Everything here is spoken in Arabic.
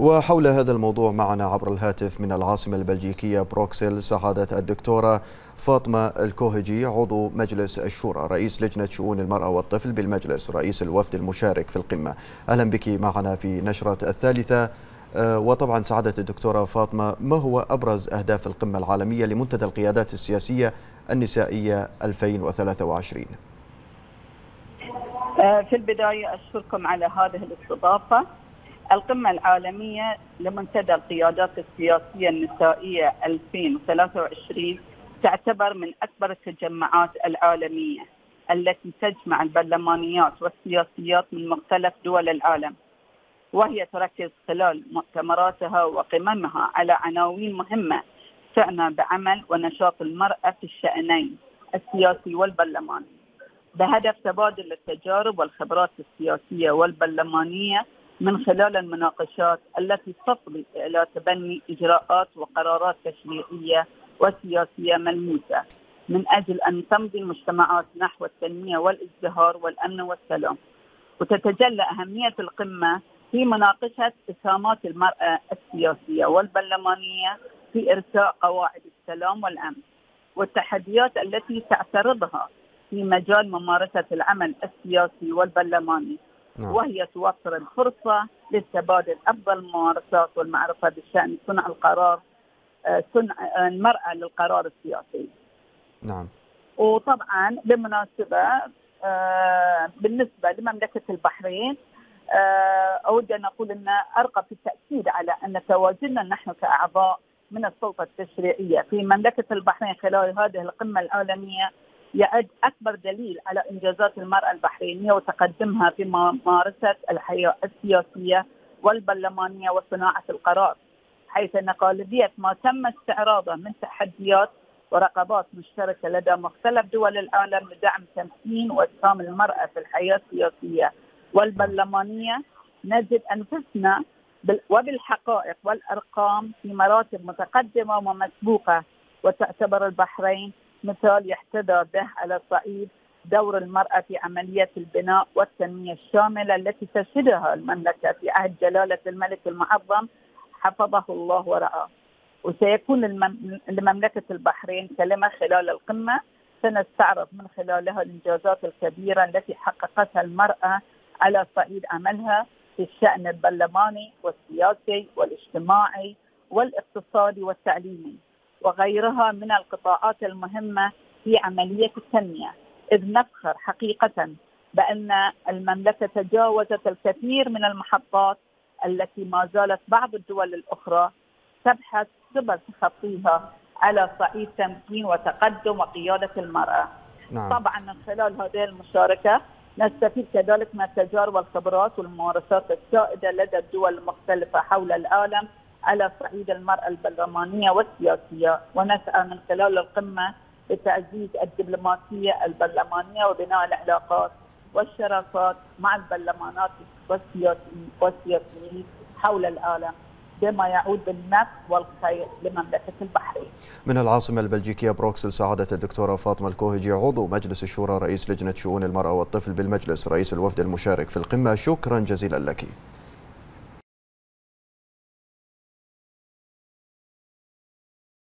وحول هذا الموضوع معنا عبر الهاتف من العاصمة البلجيكية بروكسل سعادة الدكتورة فاطمة الكوهجي عضو مجلس الشورى رئيس لجنة شؤون المرأة والطفل بالمجلس رئيس الوفد المشارك في القمة. أهلا بك معنا في نشرة الثالثة. وطبعا سعادة الدكتورة فاطمة ما هو أبرز أهداف القمة العالمية لمنتدى القيادات السياسية النسائية 2023 في البداية أشكركم على هذه الاستضافة. القمة العالمية لمنتدى القيادات السياسية النسائية 2023 تعتبر من أكبر التجمعات العالمية التي تجمع البرلمانيات والسياسيات من مختلف دول العالم وهي تركز خلال مؤتمراتها وقممها على عناوين مهمة تعنى بعمل ونشاط المرأة في الشأنين السياسي والبرلماني بهدف تبادل التجارب والخبرات السياسية والبرلمانية من خلال المناقشات التي تفضي إلى تبني إجراءات وقرارات تشريعية وسياسية ملموسة من أجل أن تمضي المجتمعات نحو التنمية والازدهار والأمن والسلام. وتتجلى أهمية القمة في مناقشة إسهامات المرأة السياسية والبرلمانية في إرساء قواعد السلام والأمن والتحديات التي تعترضها في مجال ممارسة العمل السياسي والبرلماني نعم. وهي توفر الفرصة للتبادل أفضل الممارسات والمعرفة بشأن صنع القرار صنع المرأة للقرار السياسي نعم وطبعا بالمناسبة بالنسبة لمملكة البحرين أود أن أقول أن أرغب في التأكيد على أن تواجدنا نحن كأعضاء من السلطة التشريعية في مملكة البحرين خلال هذه القمة العالمية يعد أكبر دليل على إنجازات المرأة البحرينية وتقدمها في ممارسة الحياة السياسية والبرلمانية وصناعة القرار حيث أن غالبيه ما تم استعراضه من تحديات ورقابات مشتركة لدى مختلف دول العالم لدعم تمكين واسهام المرأة في الحياة السياسية والبرلمانية. نجد أنفسنا وبالحقائق والأرقام في مراتب متقدمة ومسبوقة وتعتبر البحرين مثال يحتذى به على صعيد دور المرأة في عملية البناء والتنمية الشاملة التي تشهدها المملكة في عهد جلالة الملك المعظم حفظه الله ورعاه. وسيكون لمملكة البحرين كلمة خلال القمة. سنستعرض من خلالها الإنجازات الكبيرة التي حققتها المرأة على صعيد عملها في الشأن البرلماني والسياسي والاجتماعي والاقتصادي والتعليمي. وغيرها من القطاعات المهمة في عملية التنمية، إذ نفخر حقيقة بأن المملكة تجاوزت الكثير من المحطات التي ما زالت بعض الدول الأخرى تبحث قبل تخطيها على صعيد تمكين وتقدم وقيادة المرأة. نعم. طبعا من خلال هذه المشاركة نستفيد كذلك من التجارب والخبرات والممارسات السائدة لدى الدول المختلفة حول العالم على صعيد المرأة البرلمانية والسياسية. ونسعى من خلال القمة لتعزيز الدبلوماسية البرلمانية وبناء العلاقات والشراكات مع البرلمانات والسياسيين حول العالم بما يعود بالنفع والخير لمملكة البحرين. من العاصمة البلجيكية بروكسل سعادة الدكتورة فاطمة الكوهجي عضو مجلس الشورى رئيس لجنة شؤون المرأة والطفل بالمجلس رئيس الوفد المشارك في القمة. شكرا جزيلا لك.